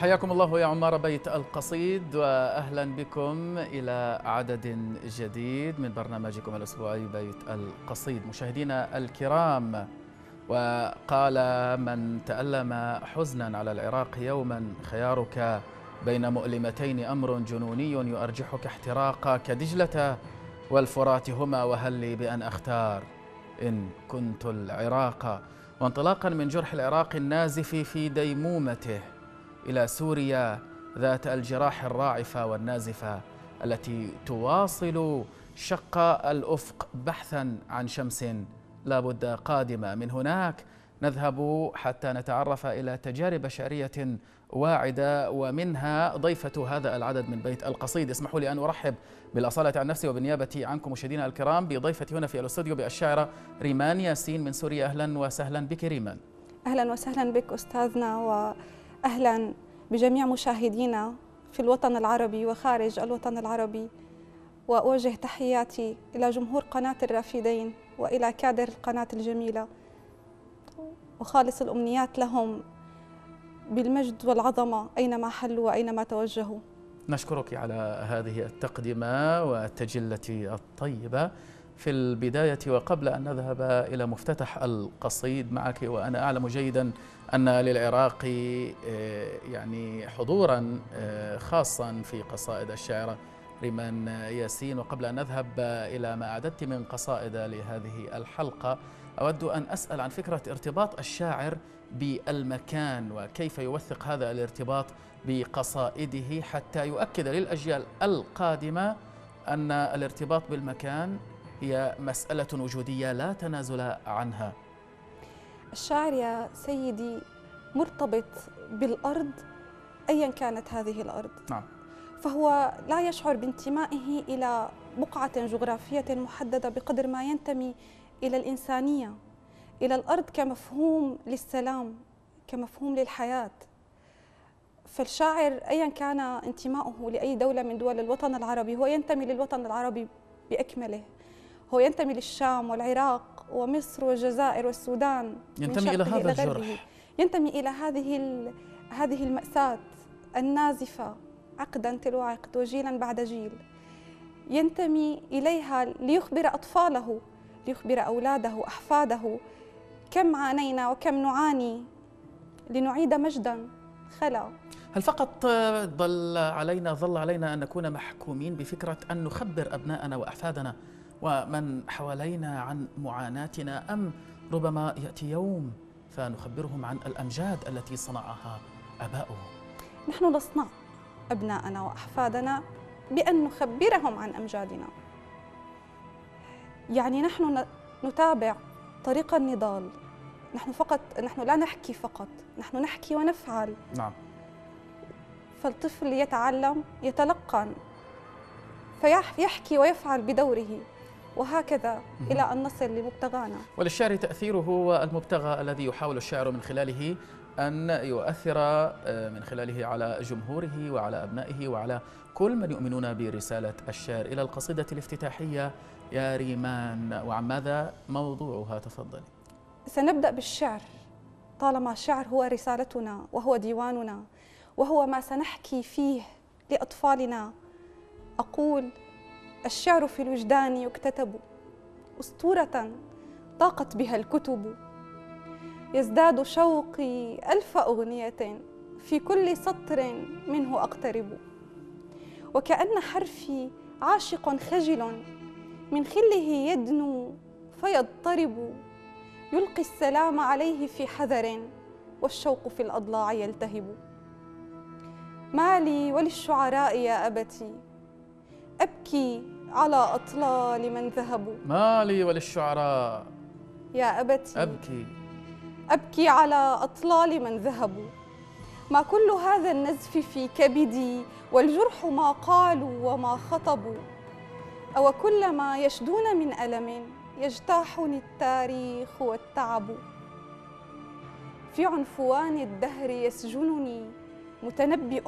حياكم الله يا عمار بيت القصيد واهلا بكم إلى عدد جديد من برنامجكم الأسبوعي بيت القصيد. مشاهدينا الكرام وقال من تألم حزنا على العراق يوما خيارك بين مؤلمتين أمر جنوني يؤرجحك احتراقا كدجلة والفرات هما وهل لي بأن أختار إن كنت العراق؟ وانطلاقا من جرح العراق النازف في ديمومته إلى سوريا ذات الجراح الراعفة والنازفة التي تواصل شق الأفق بحثا عن شمس. لا بد قادمة من هناك. نذهب حتى نتعرف إلى تجارب شعرية واعدة ومنها ضيفة هذا العدد من بيت القصيد. اسمحوا لي أن أرحب بالأصالة عن نفسي وبالنيابة عنكم مشاهدينا الكرام بضيفتي هنا في الاستوديو بالشاعرة ريمان ياسين من سوريا. أهلا وسهلا بك ريمان. أهلا وسهلا بك أستاذنا وأهلا بجميع مشاهدينا في الوطن العربي وخارج الوطن العربي وأوجه تحياتي إلى جمهور قناة الرافدين وإلى كادر القناة الجميلة. وخالص الأمنيات لهم بالمجد والعظمة أينما حلوا وأينما توجهوا. نشكرك على هذه التقدمة والتجلة الطيبة. في البداية وقبل أن نذهب إلى مفتتح القصيد معك وأنا أعلم جيدا أن للعراق يعني حضورا خاصا في قصائد الشاعرة ريمان ياسين. وقبل أن نذهب إلى ما أعددت من قصائد لهذه الحلقة أود أن أسأل عن فكرة ارتباط الشاعر بالمكان وكيف يوثق هذا الارتباط بقصائده حتى يؤكد للأجيال القادمة أن الارتباط بالمكان هي مسألة وجودية لا تنازل عنها. الشاعر يا سيدي مرتبط بالأرض أيا كانت هذه الأرض. نعم. فهو لا يشعر بانتمائه إلى بقعة جغرافية محددة بقدر ما ينتمي إلى الإنسانية إلى الأرض كمفهوم للسلام كمفهوم للحياة. فالشاعر أيا كان انتماؤه لأي دولة من دول الوطن العربي هو ينتمي للوطن العربي بأكمله. هو ينتمي للشام والعراق ومصر والجزائر والسودان ينتمي إلى هذا الجرح. ينتمي إلى هذه هذه المأساة النازفة عقدا تلو عقد وجيلا بعد جيل. ينتمي إليها ليخبر أطفاله ليخبر أولاده أحفاده كم عانينا وكم نعاني لنعيد مجدا خلا. هل فقط ظل علينا ظل علينا أن نكون محكومين بفكرة أن نخبر أبناءنا وأحفادنا ومن حوالينا عن معاناتنا أم ربما يأتي يوم فنخبرهم عن الأمجاد التي صنعها آباؤهم نحن نصنع أبناءنا وأحفادنا بأن نخبرهم عن أمجادنا. يعني نحن نتابع طريق النضال. نحن فقط نحن لا نحكي فقط نحن نحكي ونفعل. نعم. فالطفل يتعلم يتلقن فيحكي ويفعل بدوره. وهكذا إلى أن نصل لمبتغانا. وللشعر تأثيره والمبتغى الذي يحاول الشاعر من خلاله أن يؤثر من خلاله على جمهوره وعلى أبنائه وعلى كل من يؤمنون برسالة الشعر إلى القصيدة الافتتاحية يا ريمان. وعن ماذا موضوعها؟ تفضلي. سنبدأ بالشعر. طالما الشعر هو رسالتنا وهو ديواننا وهو ما سنحكي فيه لأطفالنا أقول الشعر في الوجدان يكتتب. أسطورة طاقت بها الكتب. يزداد شوقي ألف أغنية في كل سطر منه أقترب. وكأن حرفي عاشق خجل من خله يدنو فيضطرب. يلقي السلام عليه في حذر والشوق في الأضلاع يلتهب. ما لي وللشعراء يا أبتي أبكي على أطلال من ذهبوا. ما لي وللشعراء. يا أبتي. أبكي. أبكي على أطلال من ذهبوا. ما كل هذا النزف في كبدي والجرح ما قالوا وما خطبوا. أو كلما يشدون من ألم يجتاحني التاريخ والتعب. في عنفوان الدهر يسجنني متنبئ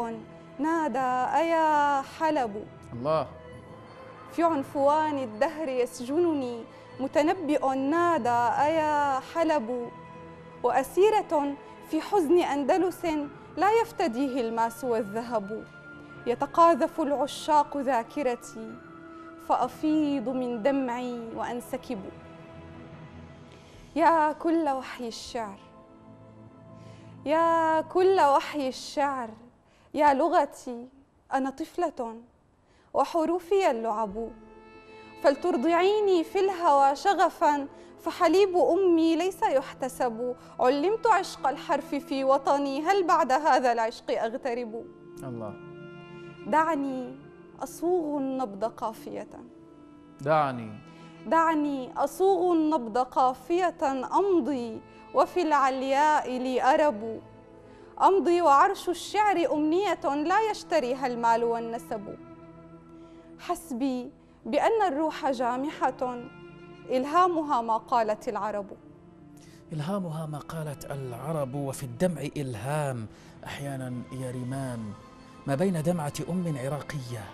نادى أيا حلب. الله. في عنفوان الدهر يسجنني متنبئ نادى أيا حلب. وأسيرة في حزن أندلس لا يفتديه الماس والذهب. يتقاذف العشاق ذاكرتي فأفيض من دمعي وأنسكب. يا كل وحي الشعر يا كل وحي الشعر يا لغتي أنا طفلة. وحروفي اللعب. فلترضعيني في الهوى شغفا فحليب أمي ليس يحتسب. علمت عشق الحرف في وطني هل بعد هذا العشق أغترب؟ الله. دعني أصوغ النبض قافية. دعني. دعني أصوغ النبض قافية أمضي وفي العلياء لي أرب. أمضي وعرش الشعر أمنية لا يشتريها المال والنسب. حسبي بأن الروح جامحة. إلهامها ما قالت العرب. إلهامها ما قالت العرب وفي الدمع إلهام أحيانا يا ريمان. ما بين دمعة أم عراقية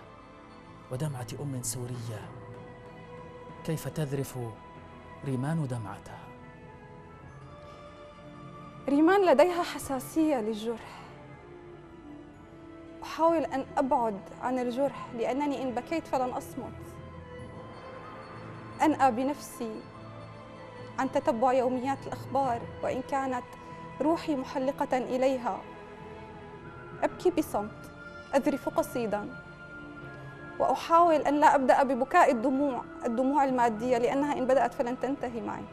ودمعة أم سورية كيف تذرف ريمان دمعتها؟ ريمان لديها حساسية للجرح. أحاول أن أبعد عن الجرح لأنني إن بكيت فلن أصمت. أنأى بنفسي عن تتبع يوميات الأخبار وإن كانت روحي محلقة إليها. أبكي بصمت أذرف قصيدا وأحاول أن لا أبدأ ببكاء الدموع الدموع المادية لأنها إن بدأت فلن تنتهي معي.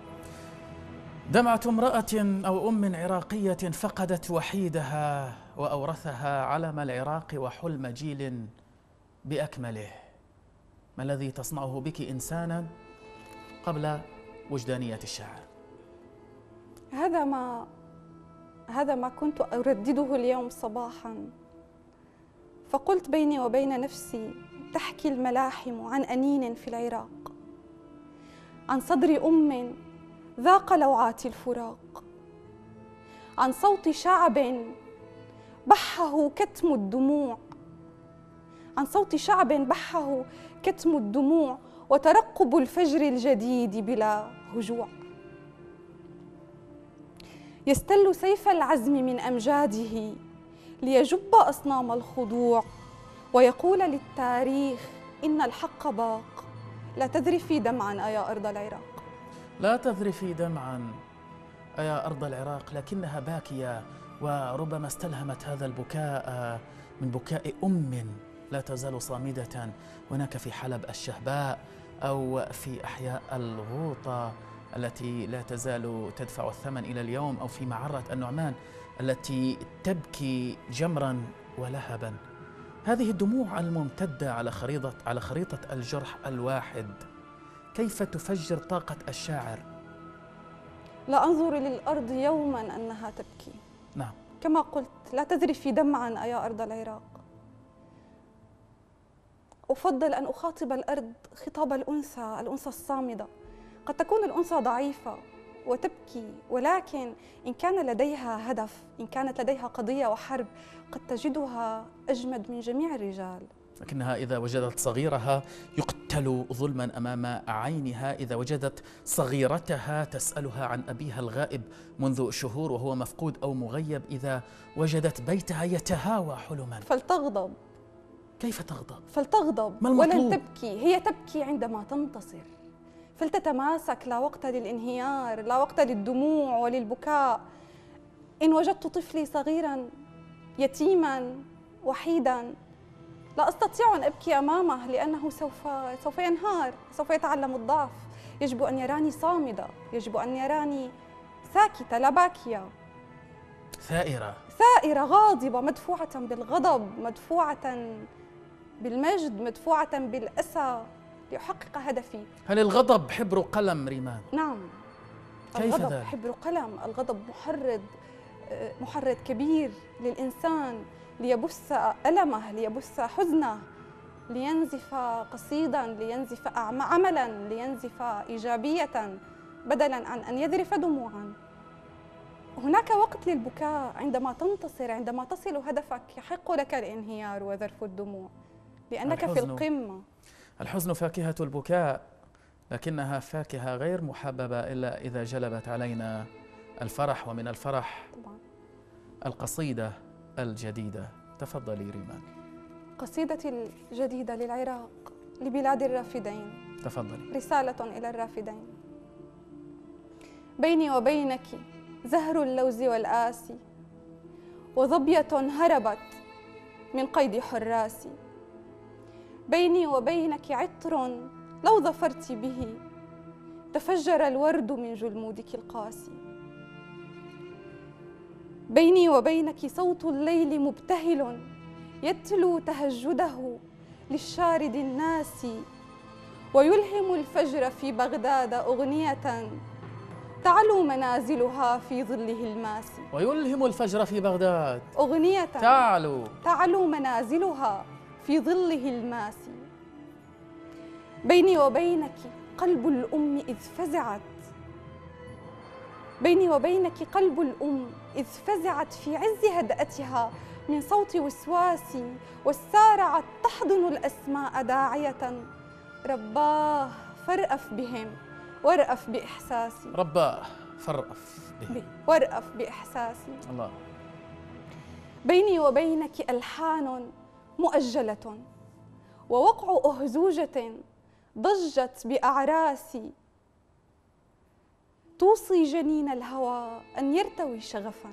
دمعة امرأة أو أم عراقية فقدت وحيدها وأورثها علم العراق وحلم جيل بأكمله. ما الذي تصنعه بك إنسانا قبل وجدانية الشعر هذا ما هذا ما كنت أردده اليوم صباحا. فقلت بيني وبين نفسي تحكي الملاحم عن أنين في العراق عن صدر أم ذاق لوعات الفراق. عن صوت شعب بحه كتم الدموع. عن صوت شعب بحه كتم الدموع وترقب الفجر الجديد بلا هجوع. يستل سيف العزم من أمجاده ليجب أصنام الخضوع. ويقول للتاريخ إن الحق باق. لا تذرفي دمعا أيا أرض العراق. لا تذرفي دمعا ايا أرض العراق لكنها باكية وربما استلهمت هذا البكاء من بكاء أم لا تزال صامدة. هناك في حلب الشهباء أو في أحياء الغوطة التي لا تزال تدفع الثمن إلى اليوم أو في معرة النعمان التي تبكي جمرا ولهبا. هذه الدموع الممتدة على خريطه على خريطة الجرح الواحد. كيف تفجر طاقة الشاعر؟ لا أنظر للأرض يوما أنها تبكي. نعم. كما قلت لا تذرفي دمعا أيا أرض العراق. أفضل أن أخاطب الأرض خطاب الأنثى الأنثى الصامدة. قد تكون الأنثى ضعيفة وتبكي ولكن إن كان لديها هدف إن كانت لديها قضية وحرب قد تجدها أجمد من جميع الرجال. لكنها إذا وجدت صغيرها يقتل ظلما أمام عينها. إذا وجدت صغيرتها تسألها عن أبيها الغائب منذ شهور وهو مفقود أو مغيب. إذا وجدت بيتها يتهاوى حلما. فلتغضب. كيف تغضب؟ فلتغضب. ما المطلوب؟ ولن تبكي. هي تبكي عندما تنتصر. فلتتماسك. لا وقت للانهيار. لا وقت للدموع وللبكاء. إن وجدت طفلي صغيرا يتيما وحيدا لا أستطيع أن أبكي أمامه لأنه سوف سوف ينهار سوف يتعلم الضعف. يجب أن يراني صامدة يجب أن يراني ساكتة لا باكية. ثائرة. ثائرة غاضبة مدفوعة بالغضب مدفوعة بالمجد مدفوعة بالأسى لأحقق هدفي. هل الغضب حبر قلم ريمان؟ نعم. كيف الغضب ذلك؟ حبر قلم الغضب محرض محرض كبير للإنسان. ليبث ألمه ليبث حزنه لينزف قصيدا لينزف عملا لينزف إيجابية بدلا عن أن يذرف دموعا هناك وقت للبكاء عندما تنتصر عندما تصل هدفك يحق لك الانهيار وذرف الدموع لأنك في الحزن. القمة الحزن فاكهة البكاء لكنها فاكهة غير محببة إلا إذا جلبت علينا الفرح ومن الفرح طبعا القصيدة الجديدة. تفضلي ريمان. قصيدتي الجديدة للعراق لبلاد الرافدين. تفضلي. رسالة إلى الرافدين. بيني وبينك زهر اللوز والآسي وظبية هربت من قيد حراسي. بيني وبينك عطر لو ظفرت به تفجر الورد من جلمودك القاسي. بيني وبينك صوت الليل مبتهل يتلو تهجده للشارد الناسي ويلهم الفجر في بغداد أغنية تعلو منازلها في ظله الماسي ويلهم الفجر في بغداد. أغنية تعلو. تعلو منازلها في ظله الماسي بيني وبينك قلب الأم إذ فزعت بيني وبينك قلب الأم إذ فزعت في عز هدأتها من صوت وسواسي وسارعت تحضن الأسماء داعية. رباه فارأف بهم وارأف بإحساسي رباه فرأف به وارأف بإحساسي الله. بيني وبينك ألحان مؤجلة ووقع أهزوجة ضجت بأعراسي توصي جنين الهوى أن يرتوي شغفا.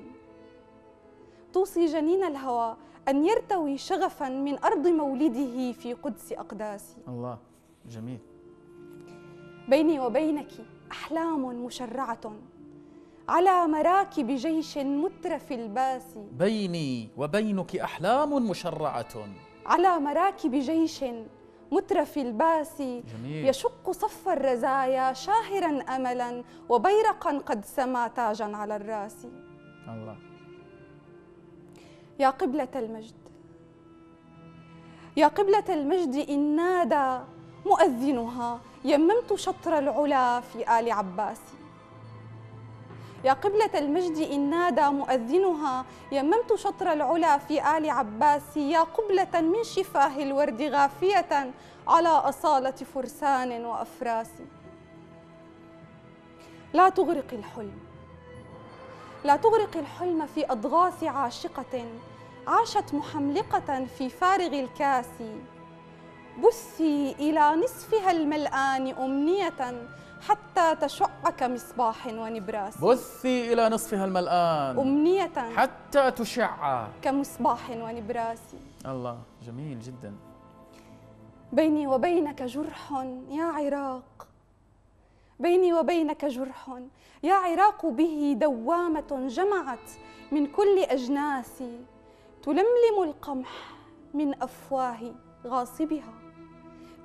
توصي جنين الهوى أن يرتوي شغفا من أرض مولده في قدس أقداسي الله جميل. بيني وبينك أحلام مشرعة على مراكب جيش مترف الباسي بيني وبينك أحلام مشرعة. على مراكب جيش مترف الباسي جميل. يشق صف الرزايا شاهرا أملا وبيرقا قد سما تاجا على الراس. الله. يا قبلة المجد يا قبلة المجد إن نادى مؤذنها يممت شطر العلا في آل عباس. يا قبلة المجد إن نادى مؤذنها يممت شطر العلا في آل عباس. يا قبلة من شفاه الورد غافية. على أصالة فرسان وأفراس. لا تغرق الحلم. لا تغرق الحلم في أضغاث عاشقة. عاشت محملقة في فارغ الكاس. بثي إلى نصفها الملآن أمنية. حتى تشع كمصباح ونبراس. بثي إلى نصفها الملآن. أمنية. حتى تشع. كمصباح ونبراس. الله جميل جدا. بيني وبينك جرح يا عراق. بيني وبينك جرح يا عراق به دوامة جمعت من كل أجناسي تلملم القمح من أفواه غاصبها.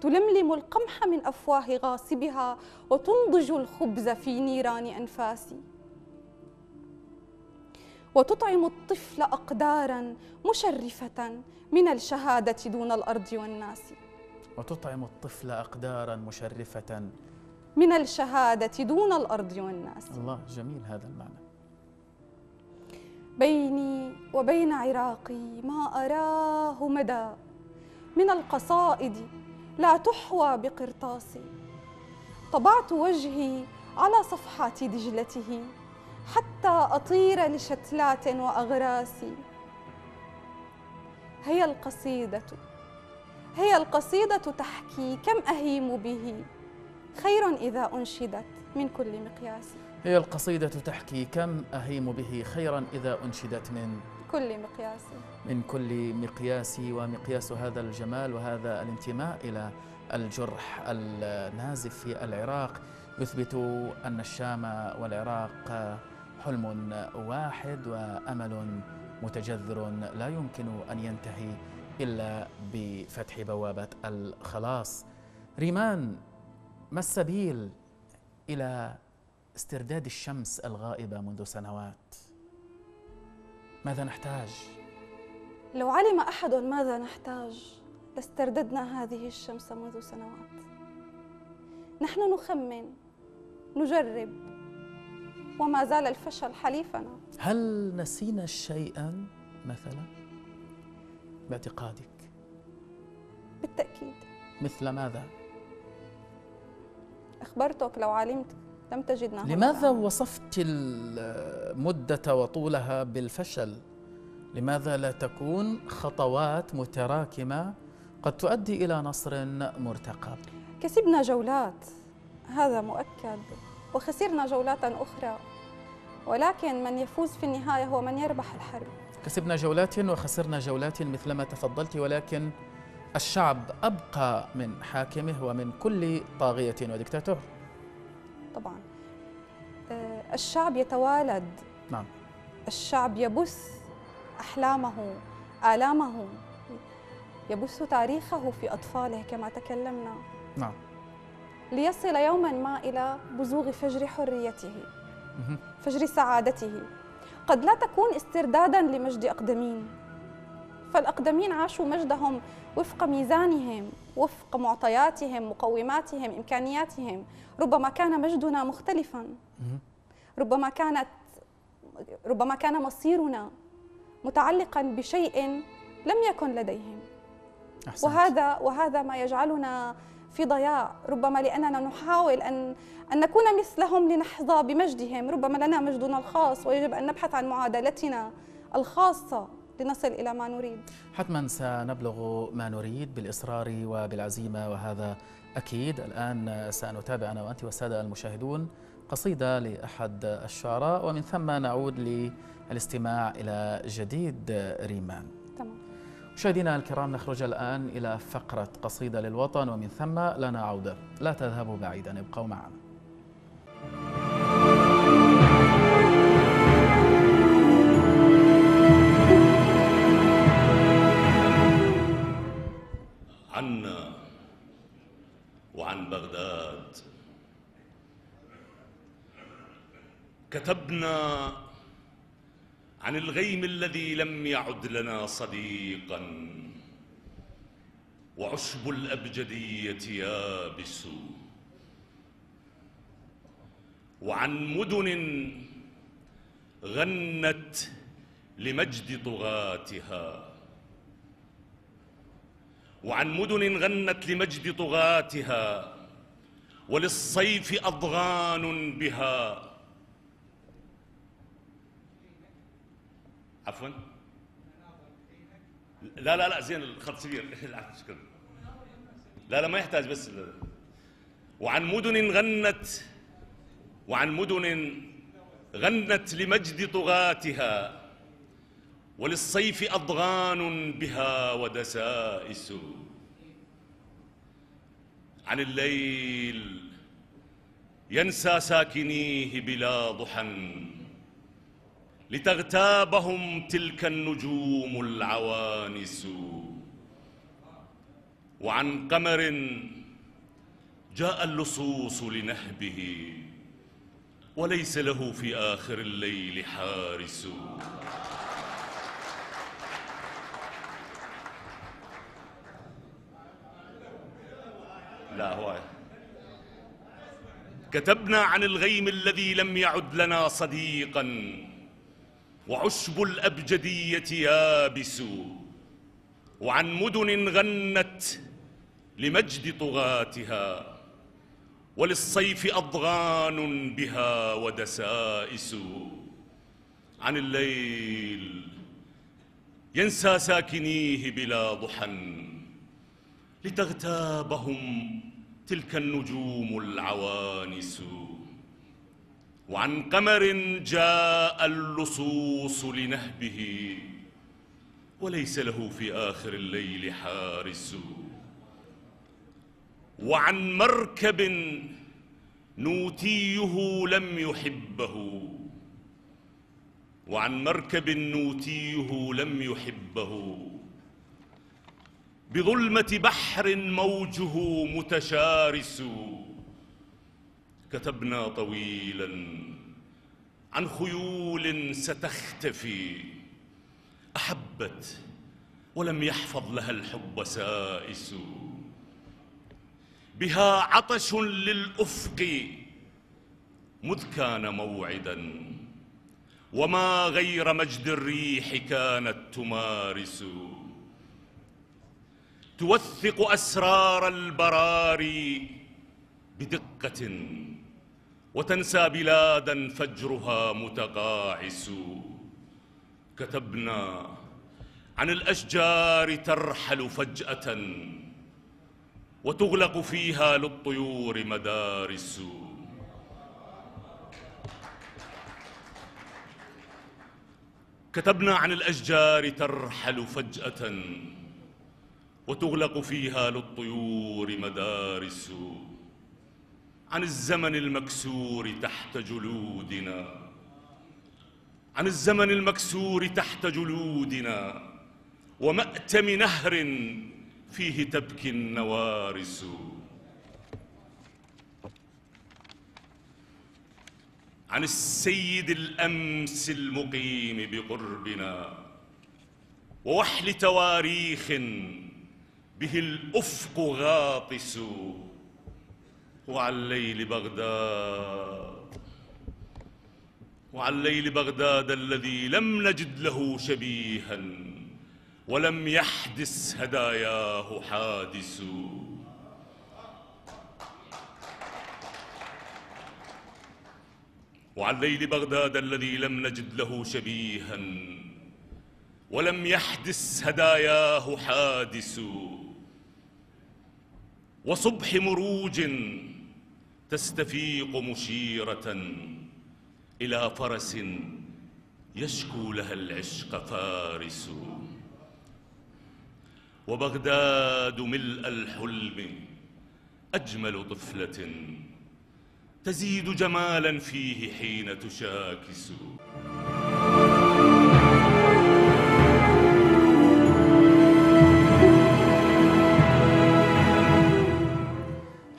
تلملم القمح من أفواه غاصبها وتنضج الخبز في نيران أنفاسي. وتطعم الطفل اقدارا مشرفة من الشهادة دون الأرض والناس. وتطعم الطفل أقدارا مشرفة من الشهادة دون الأرض والناس. الله جميل هذا المعنى. بيني وبين عراقي ما أراه مدى من القصائد لا تحوى بقرطاس طبعت وجهي على صفحات دجلته حتى أطير لشتلات واغراس هي القصيدة هي القصيدة تحكي كم أهيم به. خير إذا أنشدت من كل مقياس. هي القصيدة تحكي كم أهيم به خيرا إذا أنشدت من كل مقياس. من كل مقياس ومقياس هذا الجمال وهذا الانتماء إلى الجرح النازف في العراق. يثبت أن الشام والعراق حلم واحد وأمل متجذر لا يمكن أن ينتهي إلا بفتح بوابة الخلاص. ريمان ما السبيل إلى استرداد الشمس الغائبة منذ سنوات. ماذا نحتاج؟ لو علم أحد ماذا نحتاج؟ لاسترددنا هذه الشمس منذ سنوات. نحن نخمن نجرب وما زال الفشل حليفنا. هل نسينا شيئا مثلا؟ باعتقادك. بالتأكيد. مثل ماذا؟ أخبرتك لو علمت. لم تجدنا هنا لماذا الآن. وصفت المدة وطولها بالفشل؟ لماذا لا تكون خطوات متراكمة قد تؤدي إلى نصر مرتقب؟ كسبنا جولات هذا مؤكد وخسرنا جولات أخرى ولكن من يفوز في النهاية هو من يربح الحرب كسبنا جولات وخسرنا جولات مثلما تفضلت ولكن الشعب أبقى من حاكمه ومن كل طاغية ودكتاتور. طبعا. آه، الشعب يتوالد. نعم. الشعب يبث أحلامه آلامه. يبث تاريخه في أطفاله كما تكلمنا. نعم. ليصل يوما ما إلى بزوغ فجر حريته فجر سعادته. قد لا تكون استردادا لمجد أقدمين فالأقدمين عاشوا مجدهم وفق ميزانهم وفق معطياتهم مقوماتهم إمكانياتهم. ربما كان مجدنا مختلفا. ربما كانت ربما كان مصيرنا متعلقا بشيء لم يكن لديهم. أحسنت. وهذا وهذا ما يجعلنا في ضياع ربما لأننا نحاول أن أن نكون مثلهم لنحظى بمجدهم. ربما لنا مجدنا الخاص ويجب أن نبحث عن معادلتنا الخاصة. لنصل إلى ما نريد. حتما سنبلغ ما نريد بالإصرار وبالعزيمة وهذا أكيد. الآن سنتابع أنا وأنت والسادة المشاهدون قصيدة لأحد الشعراء ومن ثم نعود للاستماع إلى جديد ريمان. تمام. مشاهدينا الكرام نخرج الآن إلى فقرة قصيدة للوطن ومن ثم لنا عودة لا تذهبوا بعيدا ابقوا معنا. عنا وعن بغداد. كتبنا عن الغيم الذي لم يعد لنا صديقا وعشب الأبجدية يابس. وعن مدن غنت لمجد طغاتها. وعن مدن غنت لمجد طغاتها وللصيف أضغان بها. عفوا. لا لا لا زين الخط كبير لا لا ما يحتاج بس وعن مدن غنت وعن مدن غنت لمجد طغاتها وللصيف أضغان بها ودسائس. عن الليل ينسى ساكنيه بلا ضحى لتغتابهم تلك النجوم العوانس. وعن قمر جاء اللصوص لنهبه وليس له في آخر الليل حارس. لا هو كتبنا عن الغيم الذي لم يعد لنا صديقا وعشب الأبجدية يابس وعن مدن غنت لمجد طغاتها وللصيف أضغان بها ودسائس. عن الليل ينسى ساكنيه بلا ضحى. لتغتابهم تلك النجوم العوانس. وعن قمر جاء اللصوص لنهبه وليس له في آخر الليل حارس. وعن مركب نوتيه لم يحبه وعن مركب نوتيه لم يحبه. بظلمة بحر موجه متشارس. كتبنا طويلا عن خيول ستختفي. أحبت ولم يحفظ لها الحب سائس. بها عطش للأفق مذ كان موعدا. وما غير مجد الريح كانت تمارس. توثق أسرار البراري بدقة وتنسى بلادا فجرها متقاعس. كتبنا عن الأشجار ترحل فجأة وتغلق فيها للطيور مدارس. كتبنا عن الأشجار ترحل فجأة وتغلق فيها للطيور مدارس عن الزمن المكسور تحت جلودنا. عن الزمن المكسور تحت جلودنا. ومأتم نهر فيه تبكي النوارس عن السيد الأمس المقيم بقربنا. ووحل تواريخ به الأفق غاطس وعن ليل بغداد. وعن ليل بغداد الذي لم نجد له شبيها ولم يحدث هداياه حادث. وعن ليل بغداد الذي لم نجد له شبيها ولم يحدث هداياه حادث. وصبح مروج تستفيق مشيرة إلى فرس يشكو لها العشق فارس. وبغداد ملء الحلم أجمل طفلة تزيد جمالا فيه حين تشاكس.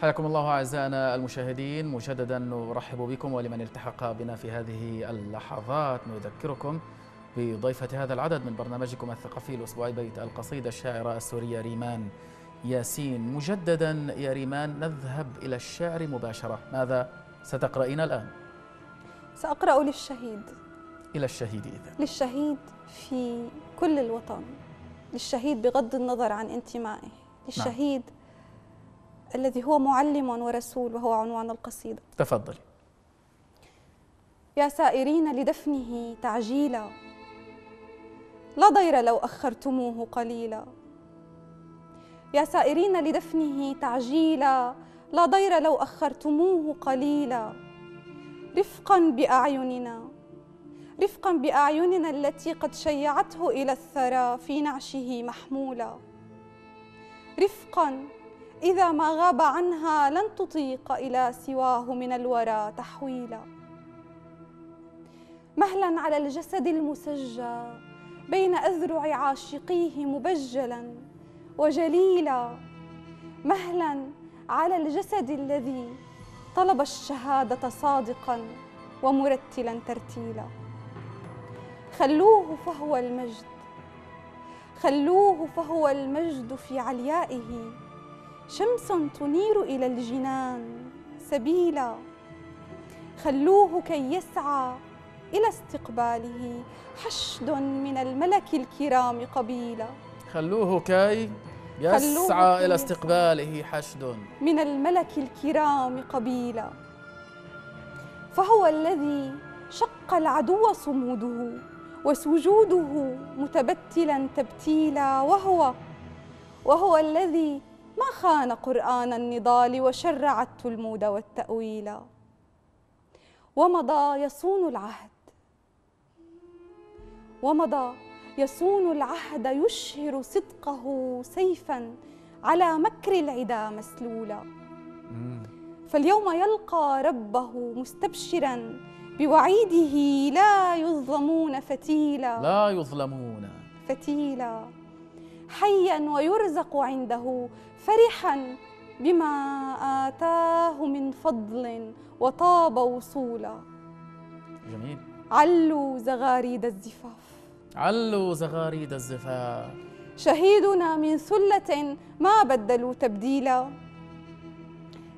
حياكم الله أعزائنا المشاهدين. مجددا نرحب بكم ولمن التحق بنا في هذه اللحظات. نذكركم بضيفة هذا العدد من برنامجكم الثقافي الأسبوعي بيت القصيدة الشاعرة السورية ريمان ياسين. مجددا يا ريمان نذهب إلى الشعر مباشرة. ماذا ستقرأين الآن؟ سأقرأ للشهيد. إلى الشهيد إذن. للشهيد في كل الوطن. للشهيد بغض النظر عن انتمائه. للشهيد الذي هو معلم ورسول وهو عنوان القصيدة. تفضلي. يا سائرين لدفنه تعجيلا. لا ضير لو أخرتموه قليلا. يا سائرين لدفنه تعجيلا. لا ضير لو أخرتموه قليلا. رفقا بأعيننا. رفقا بأعيننا التي قد شيعته إلى الثرى في نعشه محمولا. رفقا إذا ما غاب عنها لن تطيق إلى سواه من الورى تحويلا. مهلا على الجسد المسجى بين أذرع عاشقيه مبجلا وجليلا. مهلا على الجسد الذي طلب الشهادة صادقا ومرتلا ترتيلا. خلوه فهو المجد خلوه فهو المجد في عليائه. شمس تنير إلى الجنان. سبيلا خلوه كي يسعى إلى استقباله. حشد من الملك الكرام قبيلا. خلوه كي يسعى إلى استقباله. حشد. من الملك الكرام قبيلا. فهو الذي شق العدو صموده وسجوده متبتلا تبتيلا. وهو وهو الذي ما خان قرآن النضال وشرع التلمود والتأويل. ومضى يصون العهد. ومضى يصون العهد يشهر صدقه سيفا على مكر العدا مسلولا. فاليوم يلقى ربه مستبشرا بوعيده لا يظلمون فتيلا. لا يظلمون. فتيلا. حيا ويرزق عنده فرحا بما آتاه من فضل وطاب وصولا. جميل. علوا زغاريد الزفاف. علوا زغاريد الزفاف. شهيدنا من ثلة ما بدلوا تبديلا.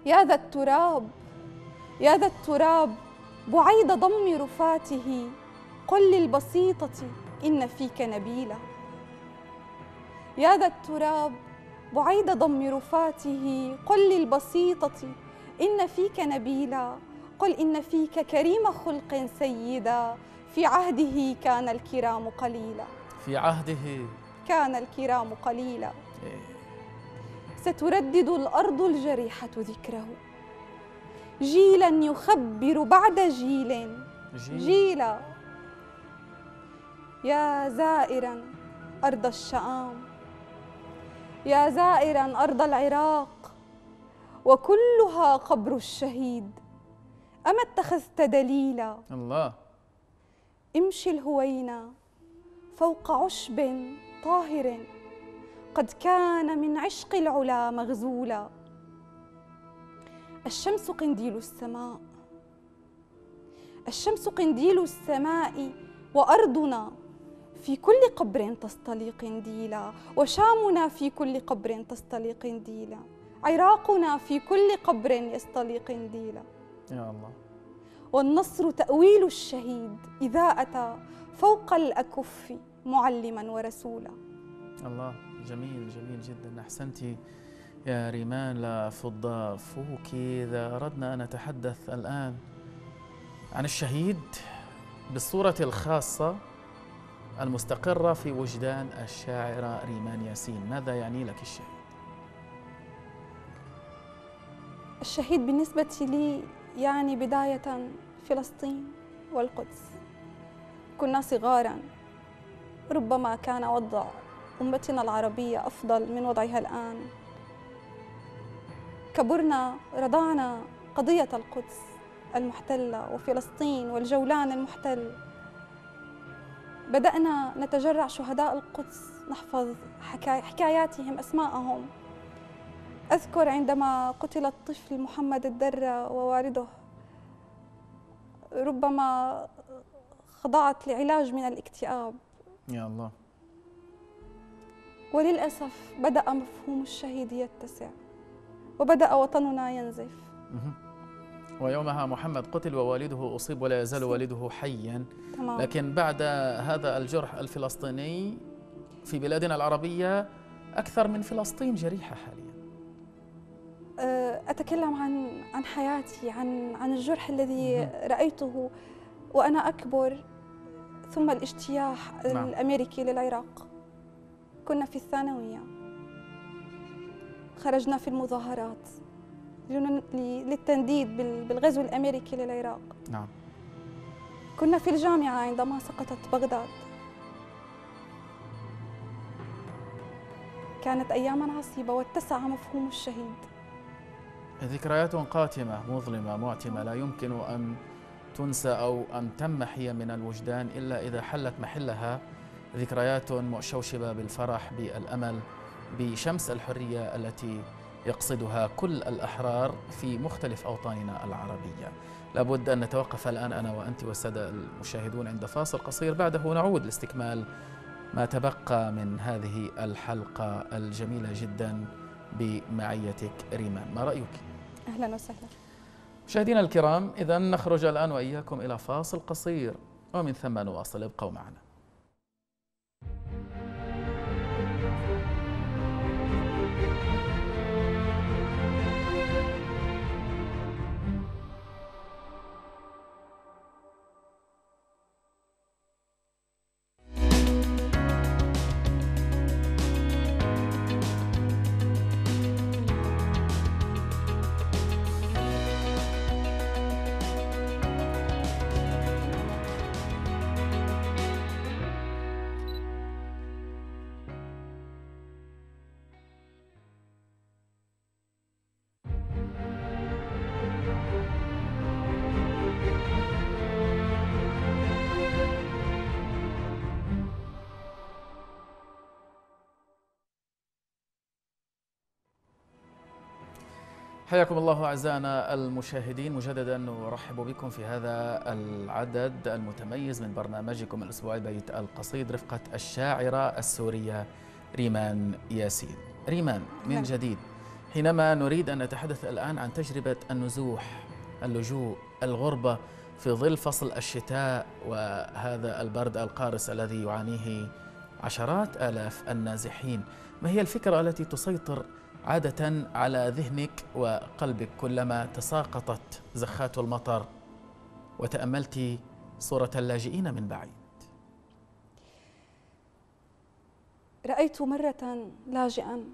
يا ذا التراب يا ذا التراب بعيد ضم رفاته. قل للبسيطة إن فيك نبيلا. يا ذا التراب بعيد ضم رفاته قل للبسيطة إن فيك نبيلا. قل إن فيك كريم خلق سيدا. في عهده كان الكرام قليلا. في عهده. كان الكرام قليلا. إيه. ستردد الأرض الجريحة ذكره. جيلا يخبر بعد جيل. جيل. جيلا. يا زائرا أرض الشام. يا زائرا أرض العراق وكلها قبر الشهيد. أما اتخذت دليلا؟ الله. امشي الهوينا فوق عشب طاهر قد كان من عشق العلا مغزولا. الشمس قنديل السماء الشمس قنديل السماء وأرضنا. في كل قبر تصطلي قنديلا وشامنا في كل قبر تصطلي قنديلا عراقنا في كل قبر يصطلي قنديلا يا الله. والنصر تأويل الشهيد إذا أتى فوق الأكف معلما ورسولا. الله جميل جميل جدا. أحسنتي يا ريمان لا فضة فوك إذا أردنا أن نتحدث الآن عن الشهيد بالصورة الخاصة. المستقرة في وجدان الشاعرة ريمان ياسين. ماذا يعني لك الشهيد؟ الشهيد بالنسبة لي يعني بداية فلسطين والقدس. كنا صغارا. ربما كان وضع أمتنا العربية أفضل من وضعها الآن. كبرنا رضعنا قضية القدس المحتلة وفلسطين والجولان المحتل. بدأنا نتجرع شهداء القدس نحفظ حكاياتهم أسماءهم. أذكر عندما قتل الطفل محمد الدرة ووالده ربما خضعت لعلاج من الاكتئاب. يا الله. وللأسف بدأ مفهوم الشهيد يتسع وبدأ وطننا ينزف. ويومها محمد قتل ووالده أصيب ولا يزال والده حيا. تمام. لكن بعد هذا الجرح الفلسطيني في بلادنا العربية أكثر من فلسطين جريحة حاليا. أه، أتكلم عن عن حياتي عن عن الجرح الذي رأيته وأنا أكبر ثم الاجتياح نعم. الأمريكي للعراق. كنا في الثانوية. خرجنا في المظاهرات. للتنديد بال- بالغزو الأمريكي للعراق. نعم. كنا في الجامعة عندما سقطت بغداد. كانت أياما عصيبة واتسع مفهوم الشهيد. ذكريات قاتمة مظلمة معتمة لا يمكن أن تنسى أو أن تمحي من الوجدان إلا إذا حلت محلها. ذكريات مشوشبة بالفرح بالأمل بشمس الحرية التي يقصدها كل الأحرار في مختلف أوطاننا العربية. لابد أن نتوقف الآن أنا وأنت والسادة المشاهدون عند فاصل قصير. بعده نعود لاستكمال ما تبقى من هذه الحلقة الجميلة جدا بمعيتك ريمان. ما رأيك؟ أهلا وسهلا. مشاهدينا الكرام إذا نخرج الآن وإياكم إلى فاصل قصير ومن ثم نواصل. ابقوا معنا. حياكم الله أعزائنا المشاهدين مجددا نرحب بكم في هذا العدد المتميز من برنامجكم الأسبوعي بيت القصيد رفقة الشاعرة السورية ريمان ياسين ريمان من نعم. جديد حينما نريد أن نتحدث الآن عن تجربة النزوح اللجوء الغربة في ظل فصل الشتاء وهذا البرد القارس الذي يعانيه عشرات آلاف النازحين ما هي الفكرة التي تسيطر عادة على ذهنك وقلبك كلما تساقطت زخات المطر وتأملت صورة اللاجئين من بعيد. رأيت مرة لاجئا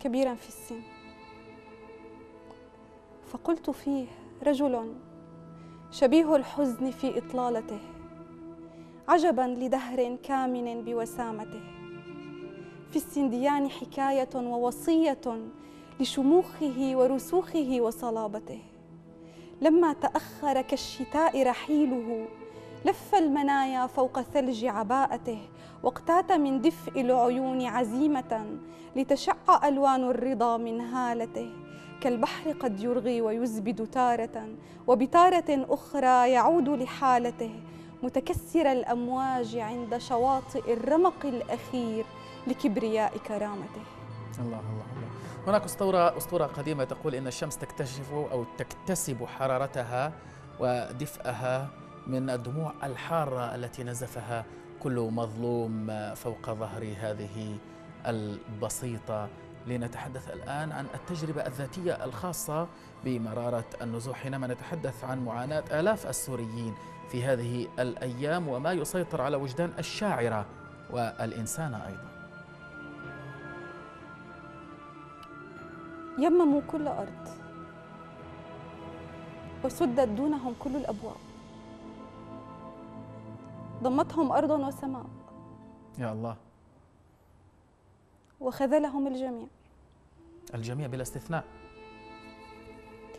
كبيرا في السن. فقلت فيه رجل شبيه الحزن في إطلالته عجبا لدهر كامن بوسامته. في السنديان حكاية ووصية لشموخه ورسوخه وصلابته. لما تأخر كالشتاء رحيله لف المنايا فوق ثلج عباءته واقتات من دفء العيون عزيمة لتشع ألوان الرضا من هالته. كالبحر قد يرغي ويزبد تارة وبتارة أخرى يعود لحالته. متكسر الأمواج عند شواطئ الرمق الأخير لكبرياء كرامته. الله الله الله. هناك أسطورة أسطورة قديمة تقول إن الشمس تكتشف أو تكتسب حرارتها ودفئها من الدموع الحارة التي نزفها كل مظلوم فوق ظهر هذه البسيطة. لنتحدث الآن عن التجربة الذاتية الخاصة بمرارة النزوح حينما نتحدث عن معاناة آلاف السوريين في هذه الأيام وما يسيطر على وجدان الشاعرة والإنسانة أيضا. يمموا كل أرض. وسدت دونهم كل الأبواب. ضمتهم أرض وسماء. يا الله. وخذلهم الجميع. الجميع بلا استثناء.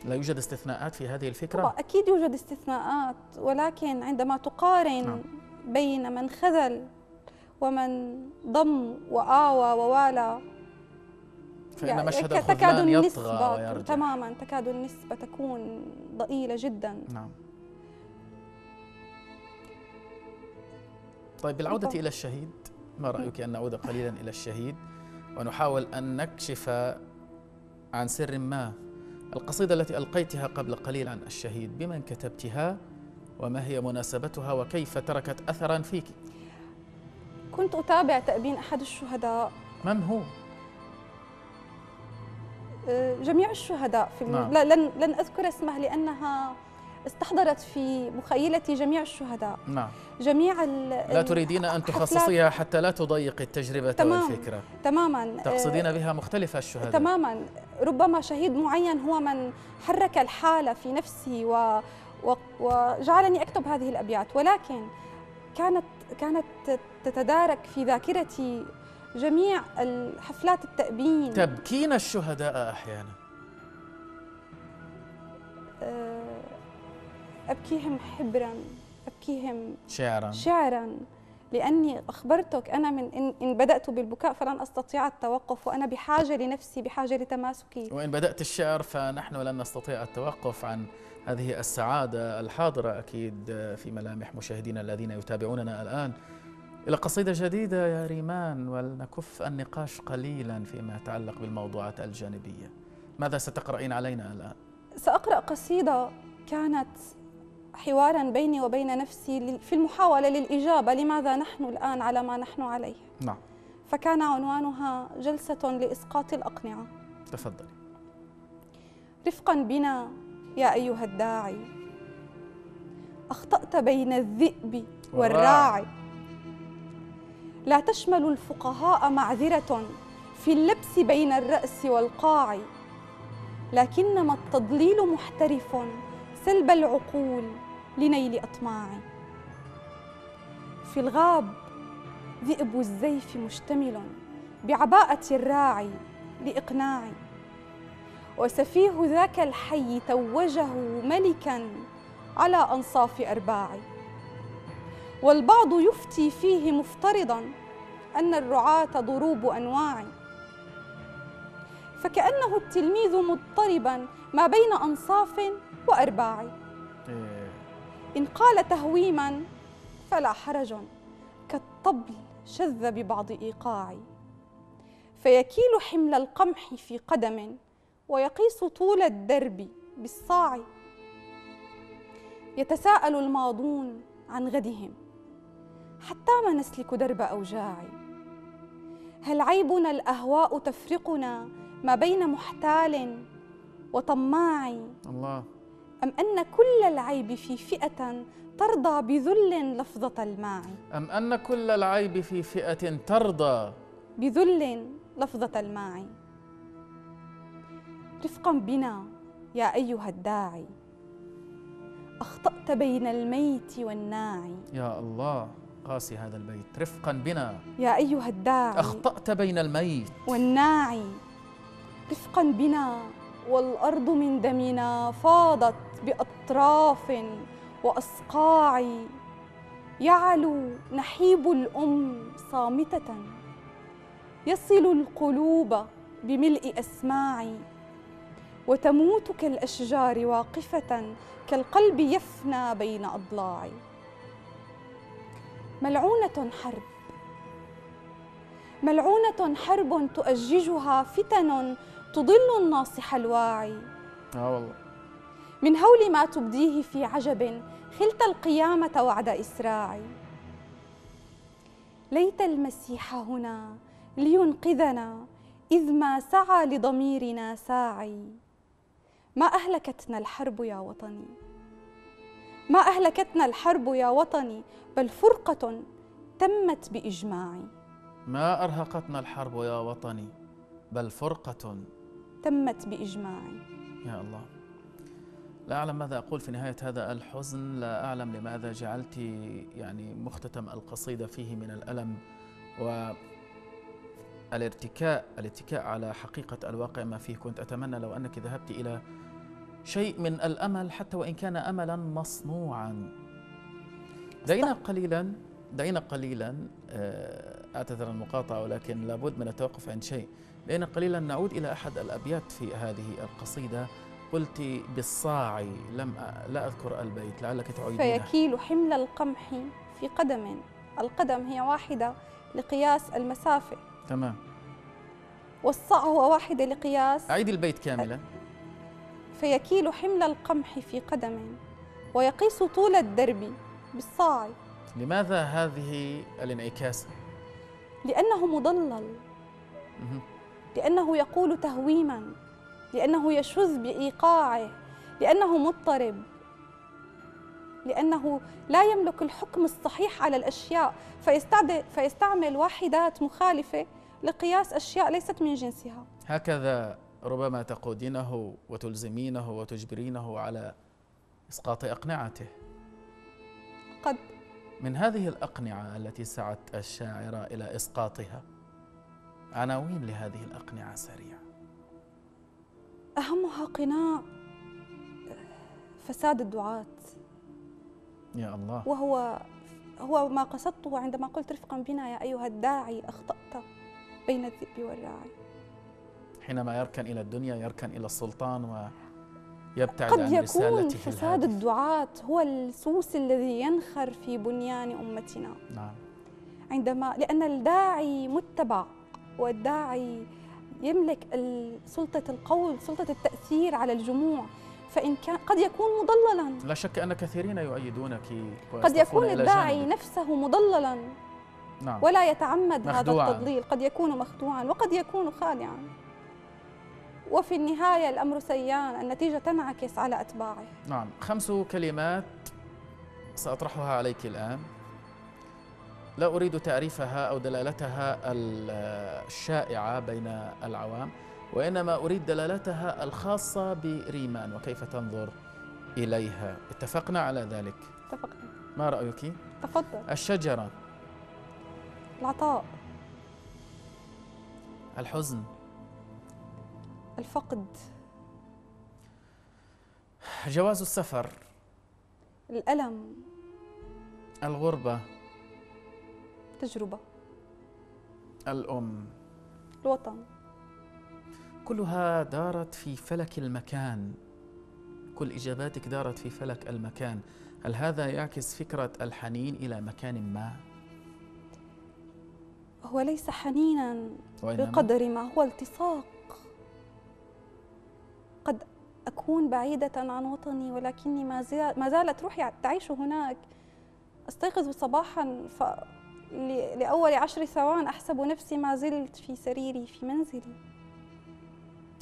لا يوجد استثناءات في هذه الفكرة؟ طبعا أكيد يوجد استثناءات ولكن عندما تقارن نعم. بين من خذل ومن ضم وآوى ووالى فإن يعني مشهد تكاد النسبة ويرجع. تماما تكاد النسبة تكون ضئيلة جدا. نعم. طيب بالعودة إلى الشهيد ما رأيك أن نعود قليلا إلى الشهيد؟ ونحاول أن نكشف عن سر ما. القصيدة التي ألقيتها قبل قليل عن الشهيد بمن كتبتها؟ وما هي مناسبتها؟ وكيف تركت أثرا فيك؟ كنت أتابع تأبين أحد الشهداء. من هو؟ أه، جميع الشهداء في نعم. لن لن أذكر اسمه لأنها استحضرت في مخيلتي جميع الشهداء. نعم. جميع لا تريدين أن تخصصيها حتى لا تضيقي التجربة تمام والفكرة. تماما تقصدين بها مختلف الشهداء. تماما. ربما شهيد معين هو من حرك الحالة في نفسي و وجعلني أكتب هذه الأبيات. ولكن كانت كانت تتدارك في ذاكرتي جميع الحفلات التأبين. تبكين الشهداء أحيانا. أه، أبكيهم حبرا أبكيهم شعرا. شعرا. لأني أخبرتك أنا من إن, إن بدأت بالبكاء فلن أستطيع التوقف وأنا بحاجة لنفسي بحاجة لتماسكي. وإن بدأت الشعر فنحن لن نستطيع التوقف عن هذه السعادة الحاضرة أكيد في ملامح مشاهدينا الذين يتابعوننا الآن. إلى قصيدة جديدة يا ريمان ولنكف النقاش قليلا فيما يتعلق بالموضوعات الجانبية. ماذا ستقرأين علينا الآن؟ سأقرأ قصيدة كانت حوارا بيني وبين نفسي في المحاولة للإجابة لماذا نحن الآن على ما نحن عليه. نعم. فكان عنوانها جلسة لإسقاط الأقنعة. تفضلي. رفقا بنا يا أيها الداعي أخطأت بين الذئب والراعي. لا تشمل الفقهاء معذرة في اللبس بين الرأس والقاع لكنما التضليل محترف سلب العقول لنيل أطماع. في الغاب ذئب الزيف مشتمل بعباءة الراعي لإقناع وسفيه ذاك الحي توجه ملكا على أنصاف أرباعي والبعض يفتي فيه مفترضا أن الرعاة ضروب أنواع. فكأنه التلميذ مضطربا ما بين أنصاف وأرباع. إيه. إن قال تهويما فلا حرج. كالطبل شذ ببعض إيقاع. فيكيل حمل القمح في قدم ويقيس طول الدرب بالصاع. يتساءل الماضون عن غدهم. حتى ما نسلك درب أوجاعي. هل عيبنا الأهواء تفرقنا ما بين محتال وطماع؟ الله. أم أن كل العيب في فئة ترضى بذل لفظة الماعي أم أن كل العيب في فئة ترضى بذل لفظة الماعي رفقا بنا يا أيها الداعي. أخطأت بين الميت والناعي يا الله. قاسي هذا البيت. رفقا بنا. يا أيها الداعي. أخطأت بين الميت. والناعي. رفقا بنا. والأرض من دمنا فاضت بأطراف وأصقاع. يعلو نحيب الأم صامتة. يصل القلوب بملء أسماعي وتموت كالأشجار واقفة. كالقلب يفنى بين أضلاعي ملعونة حرب. ملعونة حرب تؤججها فتن تضل الناصح الواعي. آه والله. من هول ما تبديه في عجب خلت القيامة وعد إسراعي. ليت المسيح هنا لينقذنا إذ ما سعى لضميرنا ساعي. ما أهلكتنا الحرب يا وطني. ما أهلكتنا الحرب يا وطني بل فرقة تمت بإجماع ما أرهقتنا الحرب يا وطني بل فرقة تمت بإجماع يا الله. لا أعلم ماذا أقول في نهاية هذا الحزن لا أعلم لماذا جعلت يعني مختتم القصيدة فيه من الألم والارتكاء الاتكاء على حقيقة الواقع ما فيه. كنت أتمنى لو أنك ذهبت إلى شيء من الأمل حتى وإن كان أملا مصنوعا. دعينا قليلا دعينا قليلا آه، أعتذر المقاطعة ولكن لابد من التوقف عند شيء. دعينا قليلا نعود إلى أحد الأبيات في هذه القصيدة. قلت بالصاع لم أ... لا أذكر البيت لعلك تعيدينه فيكيل حمل القمح في قدم. القدم هي واحدة لقياس المسافة. تمام. والصاع هو واحدة لقياس أعيد البيت كاملا. فيكيل حمل القمح في قدم ويقيس طول الدرب بالصاع. لماذا هذه الانعكاس؟ لأنه مضلل. لأنه يقول تهويما. لأنه يشذ بإيقاعه. لأنه مضطرب. لأنه لا يملك الحكم الصحيح على الأشياء. فيستعمل واحدات مخالفة لقياس أشياء ليست من جنسها. هكذا ربما تقودينه وتلزمينه وتجبرينه على إسقاط أقنعته. قد. من هذه الأقنعة التي سعت الشاعرة إلى إسقاطها عناوين لهذه الأقنعة سريعة أهمها قناع فساد الدعاة. يا الله. وهو هو ما قصدته عندما قلت رفقا بنا يا أيها الداعي أخطأت بين الذئب والراعي. حينما يركن إلى الدنيا يركن إلى السلطان ويبتعد قد عن يكون فساد. الدعاة هو السوس الذي ينخر في بنيان أمتنا. نعم. عندما لأن الداعي متبع والداعي يملك سلطة القول سلطة التأثير على الجموع. فإن كان قد يكون مضللا. لا شك أن كثيرين يؤيدونك قد يكون الداعي. نفسه مضللا. نعم. ولا يتعمد هذا مخدوعاً. التضليل قد يكون مخدوعا وقد يكون خادعا. وفي النهاية الأمر سيان النتيجة تنعكس على أتباعه. نعم خمس كلمات سأطرحها عليك الآن. لا أريد تعريفها أو دلالتها ال- الشائعة بين العوام وإنما أريد دلالتها الخاصة بريمان وكيف تنظر إليها؟ اتفقنا على ذلك؟ اتفقنا. ما رأيك؟ تفضل. الشجرة. العطاء. الحزن. الفقد. جواز السفر. الألم. الغربة. تجربة. الأم. الوطن. كلها دارت في فلك المكان. كل إجاباتك دارت في فلك المكان. هل هذا يعكس فكرة الحنين إلى مكان ما؟ هو ليس حنينا بقدر ما هو التصاق. أكون بعيدة عن وطني ولكني ما, زال ما زالت روحي تعيش هناك. أستيقظ صباحا ف لأول عشر ثوان أحسب نفسي ما زلت في سريري في منزلي.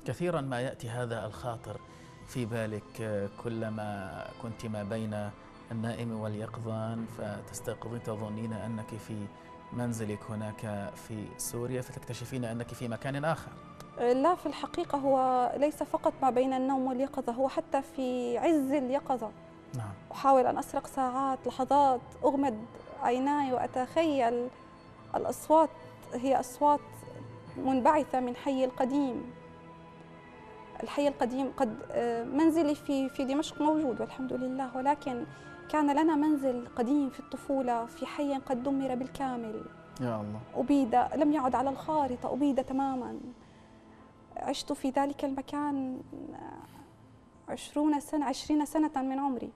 كثيرا ما يأتي هذا الخاطر في بالك كلما كنت ما بين النائم واليقظان فتستيقظين تظنين أنك في منزلك هناك في سوريا فتكتشفين أنك في مكان آخر. لا في الحقيقة هو ليس فقط ما بين النوم واليقظة هو حتى في عز اليقظة. نعم. أحاول أن أسرق ساعات لحظات أغمض عيناي وأتخيل الأصوات هي أصوات منبعثة من حي القديم. الحي القديم قد منزلي في في دمشق موجود والحمد لله ولكن كان لنا منزل قديم في الطفولة في حي قد دمر بالكامل. يا الله. أبيد لم يعد على الخارطة أبيد تماما. عشت في ذلك المكان عشرون سنة عشرين سنة من عمري.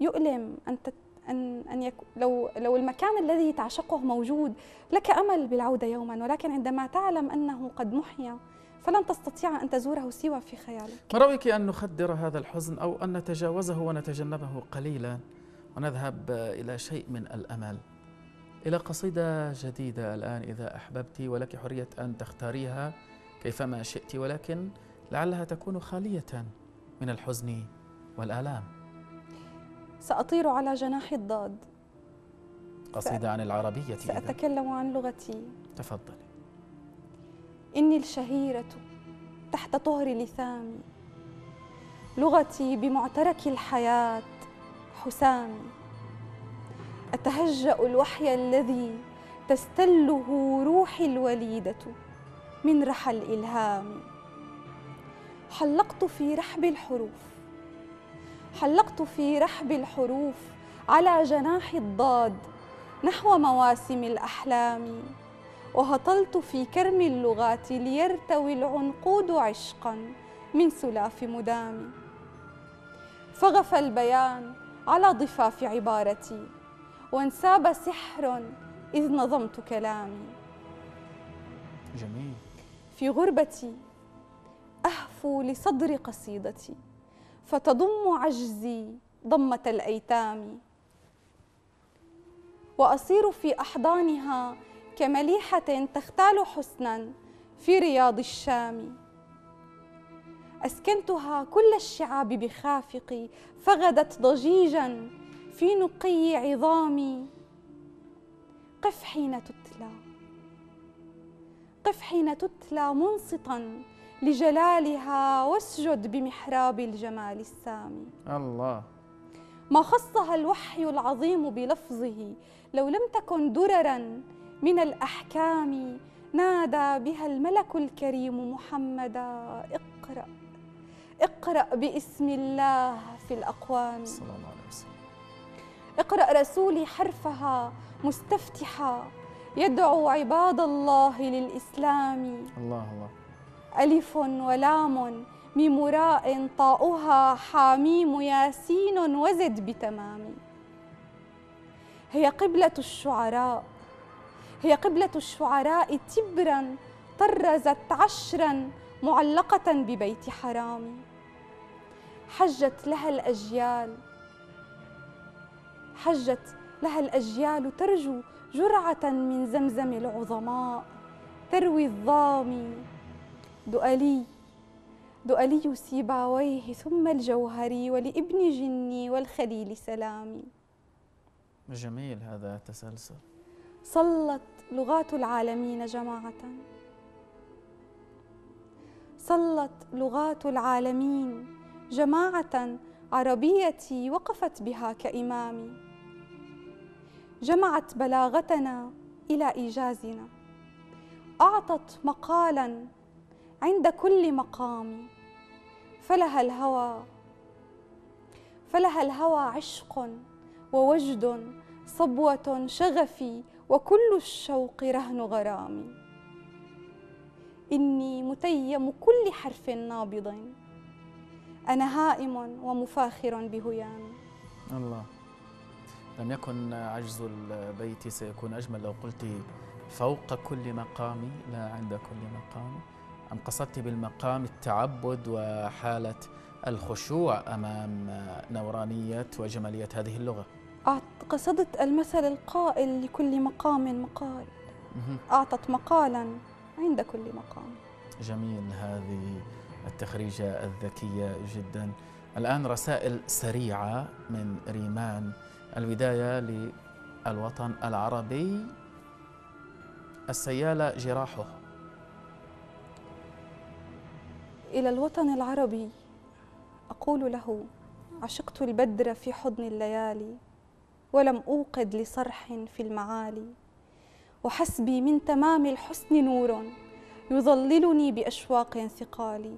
يؤلم أن تت أن أن يك لو لو المكان الذي تعشقه موجود لك أمل بالعودة يوما ولكن عندما تعلم أنه قد محيا فلن تستطيع أن تزوره سوى في خيالك. ما رأيك أن نخدر هذا الحزن أو أن نتجاوزه ونتجنبه قليلا ونذهب إلى شيء من الأمل؟ إلى قصيدة جديدة الآن إذا أحببت ولك حرية أن تختاريها كيفما شئت ولكن لعلها تكون خالية من الحزن والآلام. سأطير على جناح الضاد. قصيدة عن العربية سأتكلم عن لغتي. تفضلي. إني الشهيرة تحت طهر لثامي لغتي بمعترك الحياة حسامي أتهجأ الوحي الذي تستله روحي الوليدة من رحى الإلهام. حلقت في رحب الحروف حلقت في رحب الحروف على جناح الضاد نحو مواسم الأحلام. وهطلت في كرم اللغات ليرتوي العنقود عشقا من سلاف مدام. فغف البيان على ضفاف عبارتي وانساب سحر إذ نظمت كلامي. جميل. في غربتي أهفو لصدر قصيدتي فتضم عجزي ضمة الأيتام. وأصير في أحضانها كمليحة تختال حسنا في رياض الشام. أسكنتها كل الشعاب بخافقي فغدت ضجيجا في نقي عظامي؟ قف حين تتلى. قف حين تتلى منصتا لجلالها واسجد بمحراب الجمال السامي. الله. ما خصها الوحي العظيم بلفظه لو لم تكن دررا من الأحكام نادى بها الملك الكريم محمدا اقرأ. اقرأ باسم الله في الأقوام. صلى الله عليه وسلم. اقرأ رسولي حرفها مستفتحا. يدعو عباد الله للإسلام. الله الله. ألف ولام ميم راء طاؤها حاميم ياسين وزد بتمام. هي قبلة الشعراء هي قبلة الشعراء تبرا طرزت عشرا معلقة ببيت حرام. حجت لها الأجيال حجت لها الأجيال ترجو جرعة من زمزم العظماء. تروي الظامي دؤلي دؤلي سيباويه ثم الجوهري ولابن جني والخليل سلامي. جميل هذا التسلسل. صلت لغات العالمين جماعة. صلت لغات العالمين جماعة عربيتي وقفت بها كإمامي. جمعت بلاغتنا إلى إيجازنا. أعطت مقالا عند كل مقام فلها الهوى فلها الهوى عشق ووجد صبوة شغفي وكل الشوق رهن غرامي. إني متيم كل حرف نابض. أنا هائم ومفاخر بهيامي الله. لم يكن عجز البيت سيكون أجمل. لو قلت فوق كل مقام لا عند كل مقام. أم قصدت بالمقام التعبد وحالة الخشوع أمام نورانية وجمالية هذه اللغة؟ قصدت المثل القائل لكل مقام مقال. أعطت مقالا عند كل مقام. جميل. هذه التخريجة الذكية جدا. الآن رسائل سريعة من ريمان البداية للوطن العربي. السيالة جراحه. إلى الوطن العربي أقول له عشقت البدر في حضن الليالي ولم أوقد لصرح في المعالي. وحسبي من تمام الحسن نور يظللني بأشواق ثقالي.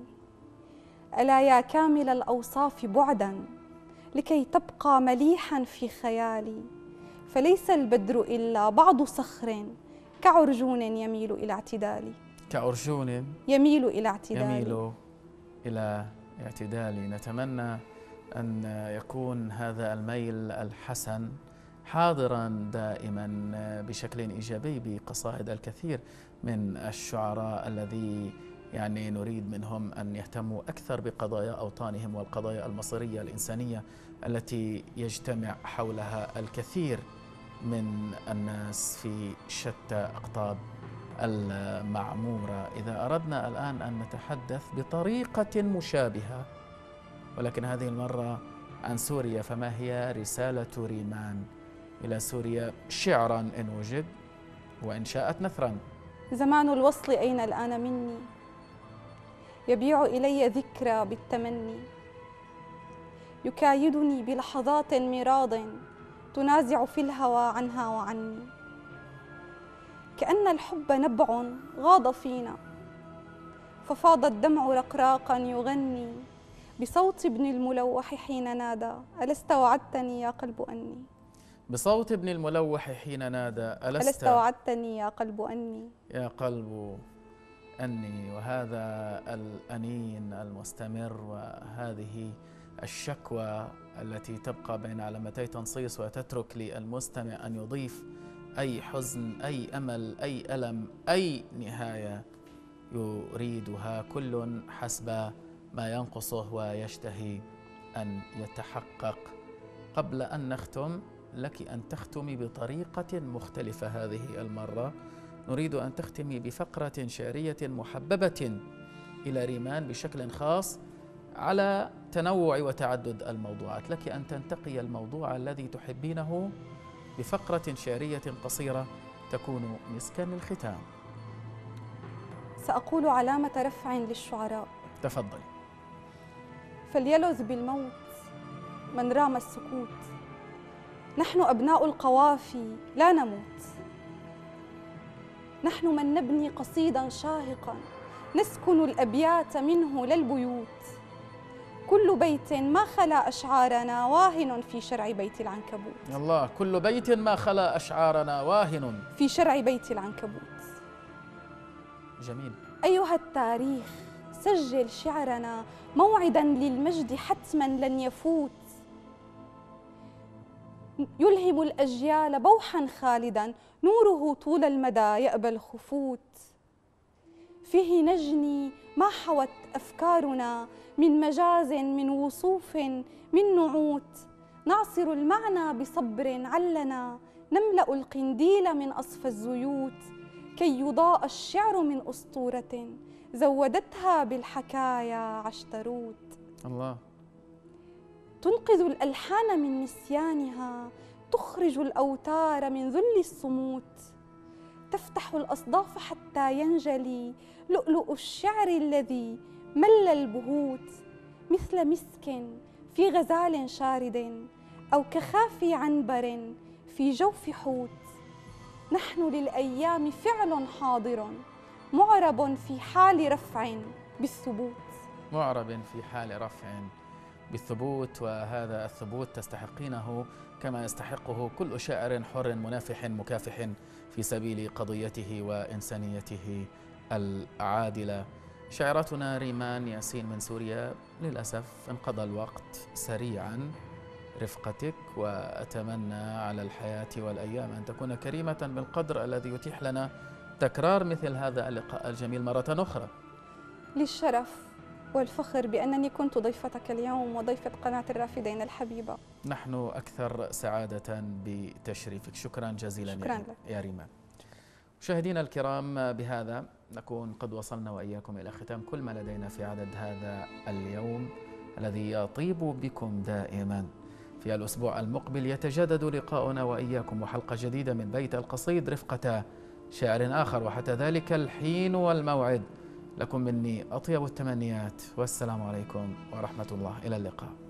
ألا يا كامل الأوصاف بعدا لكي تبقى مليحا في خيالي. فليس البدر إلا بعض صخر كعرجون يميل إلى اعتدالي. كعرجون يميل إلى اعتدالي. يميل إلى اعتدالي. نتمنى أن يكون هذا الميل الحسن حاضرا دائما بشكل إيجابي بقصائد الكثير من الشعراء الذي يعني نريد منهم أن يهتموا أكثر بقضايا أوطانهم والقضايا المصيرية الإنسانية التي يجتمع حولها الكثير من الناس في شتى أقطاب المعمورة. إذا أردنا الآن أن نتحدث بطريقة مشابهة ولكن هذه المرة عن سوريا فما هي رسالة ريمان؟ إلى سوريا شعرا إن وجد وإن شاءت نثرا. زمان الوصل أين الآن مني؟ يبيع إلي ذكرى بالتمني. يكايدني بلحظات مراض تنازع في الهوى عنها وعني. كأن الحب نبع غاض فينا ففاض الدمع رقراقا يغني. بصوت ابن الملوح حين نادى ألست وعدتني يا قلب أني؟ بصوت ابن الملوح حين نادى ألست, ألست وعدتني يا قلب أني؟ يا قلب أني وهذا الأنين المستمر وهذه الشكوى التي تبقى بين علامتي تنصيص وتترك للمستمع أن يضيف أي حزن أي أمل أي ألم أي نهاية يريدها كل حسب ما ينقصه ويشتهي أن يتحقق. قبل أن نختم لك أن تختمي بطريقة مختلفة هذه المرة. نريد أن تختمي بفقرة شعرية محببة إلى ريمان بشكل خاص على تنوع وتعدد الموضوعات. لك أن تنتقي الموضوع الذي تحبينه بفقرة شعرية قصيرة تكون مسكا للختام. سأقول علامة رفع للشعراء. تفضلي فليلذ بالموت من رام السكوت. نحن أبناء القوافي لا نموت. نحن من نبني قصيدا شاهقا نسكن الأبيات منه للبيوت. كل بيت ما خلا أشعارنا واهن في شرع بيت العنكبوت. الله كل بيت ما خلا أشعارنا واهن في شرع بيت العنكبوت. جميل. أيها التاريخ سجل شعرنا موعدا للمجد حتما لن يفوت. يلهم الأجيال بوحا خالدا نوره طول المدى يأبى الخفوت. فيه نجني ما حوت أفكارنا من مجاز من وصوف من نعوت. نعصر المعنى بصبر علنا نملأ القنديل من أصفى الزيوت. كي يضاء الشعر من أسطورة زودتها بالحكايا عشتروت الله. تنقذ الألحان من نسيانها تخرج الأوتار من ذل الصموت. تفتح الأصداف حتى ينجلي لؤلؤ الشعر الذي مل البهوت. مثل مسك في غزال شارد أو كخافي عنبر في جوف حوت. نحن للأيام فعل حاضر معرب في حال رفع بالثبوت. معرب في حال رفع بالثبوت وهذا الثبوت تستحقينه كما يستحقه كل شاعر حر منافح مكافح في سبيل قضيته وإنسانيته العادلة. شاعرتنا ريمان ياسين من سوريا للأسف انقضى الوقت سريعا رفقتك وأتمنى على الحياة والأيام أن تكون كريمة بالقدر الذي يتيح لنا تكرار مثل هذا اللقاء الجميل مرة أخرى. للشرف. والفخر بأنني كنت ضيفتك اليوم وضيفة قناة الرافدين الحبيبة. نحن أكثر سعادة بتشريفك. شكرا جزيلا شكرا يا, يا ريمان. مشاهدينا الكرام بهذا نكون قد وصلنا وإياكم إلى ختام كل ما لدينا في عدد هذا اليوم الذي يطيب بكم دائما. في الأسبوع المقبل يتجدد لقاؤنا وإياكم وحلقة جديدة من بيت القصيد رفقة شاعر آخر وحتى ذلك الحين والموعد. لكم مني أطيب التمنيات والسلام عليكم ورحمة الله. إلى اللقاء.